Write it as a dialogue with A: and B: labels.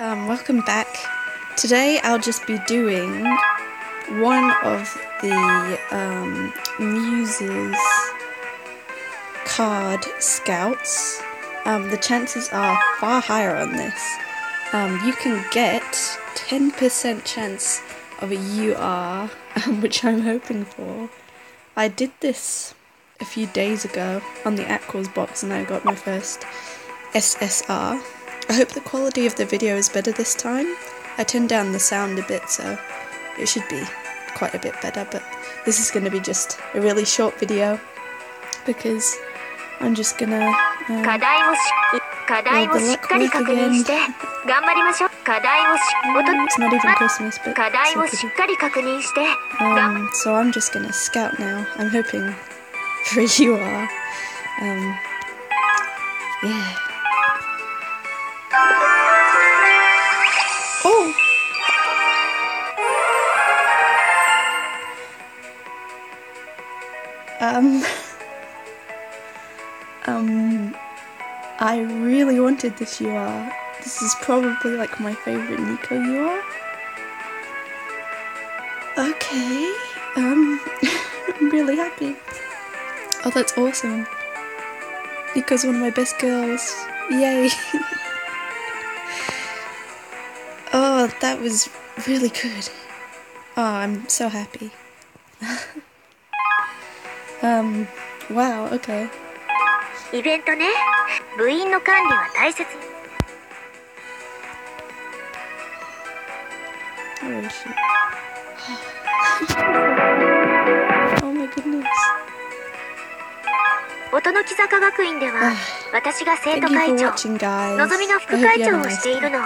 A: Um, welcome back. Today I'll just be doing one of the um, Muses card scouts. Um, the chances are far higher on this. Um, you can get 10% chance of a UR, which I'm hoping for. I did this a few days ago on the Aqours box and I got my first SSR. I hope the quality of the video is better this time. I turned down the sound a bit so it should be quite a bit better but this is going to be just a really short video because I'm just gonna uh,
B: um, the luck work again.
A: it's not even Christmas but um, so I'm just gonna scout now. I'm hoping for UR. Um, yeah. Um, um, I really wanted this UR. This is probably like my favorite Nico UR. Okay. Um, I'm really happy. Oh, that's awesome. Nico's one of my best girls. Yay. oh, that was really good. Oh, I'm so happy.
B: イベントね部員の管理は大切
A: に。oh my goodness.
B: 音の木坂学院では、私が生徒会長、のぞみ
A: の
B: 副会長をしているの。